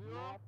Adiós.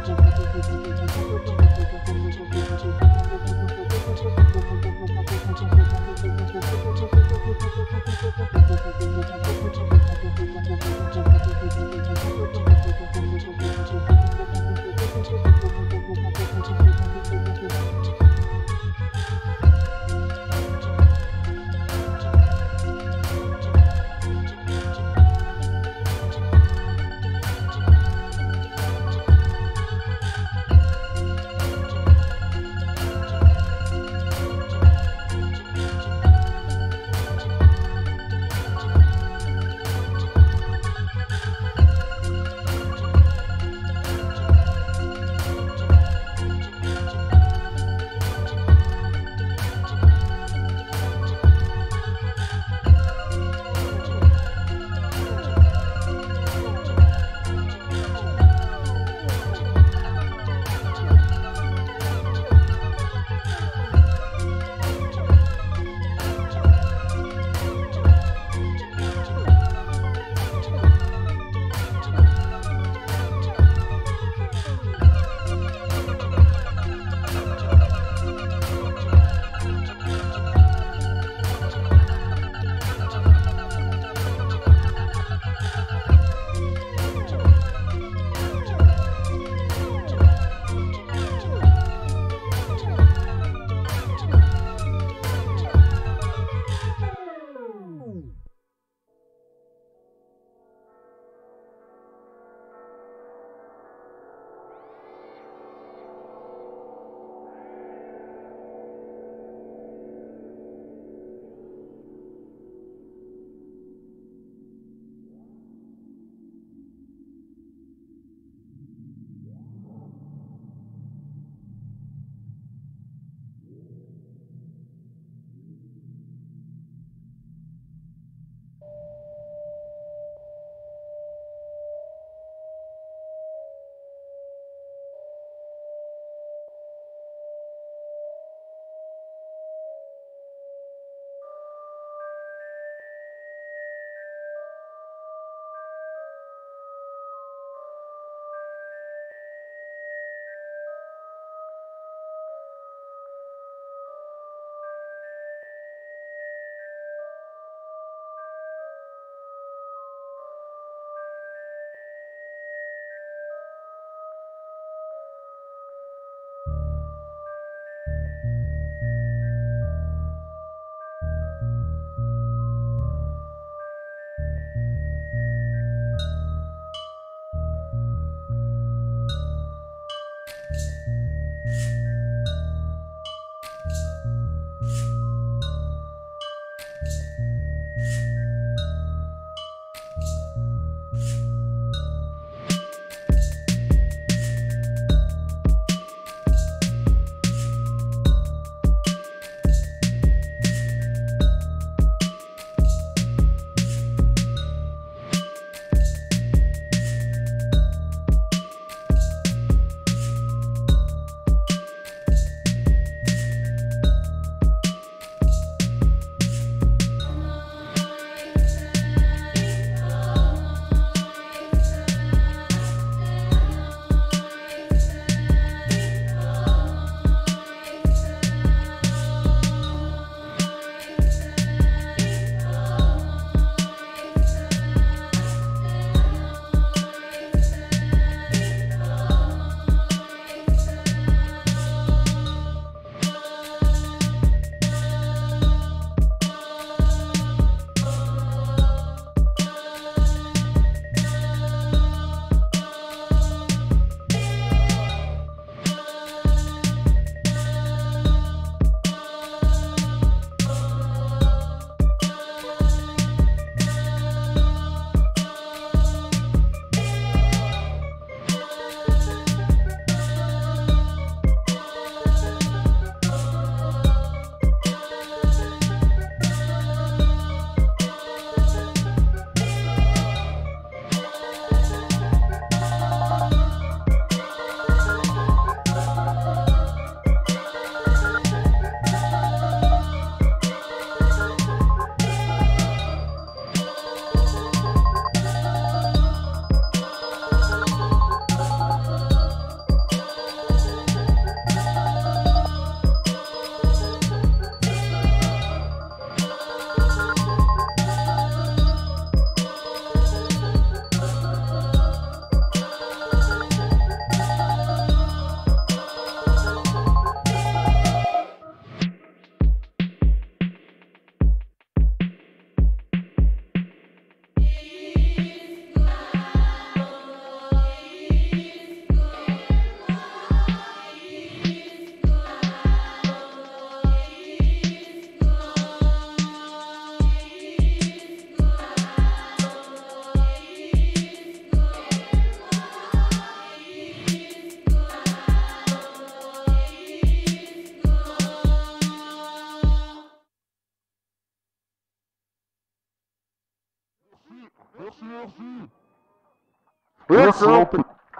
Ouais, ça,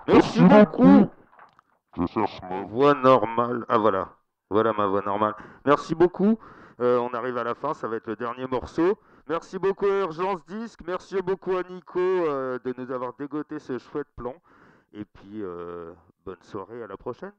Merci beaucoup. Je cherche ma Voix normale. Ah voilà. Voilà ma voix normale. Merci beaucoup. Euh, on arrive à la fin, ça va être le dernier morceau. Merci beaucoup à Urgence Disque. Merci beaucoup à Nico euh, de nous avoir dégoté ce chouette plan. Et puis, euh, bonne soirée, à la prochaine.